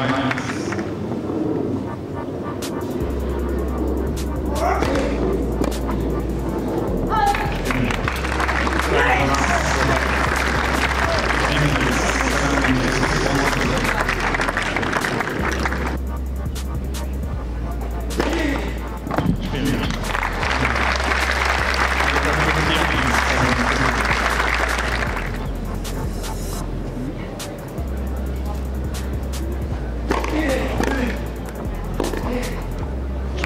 Finance.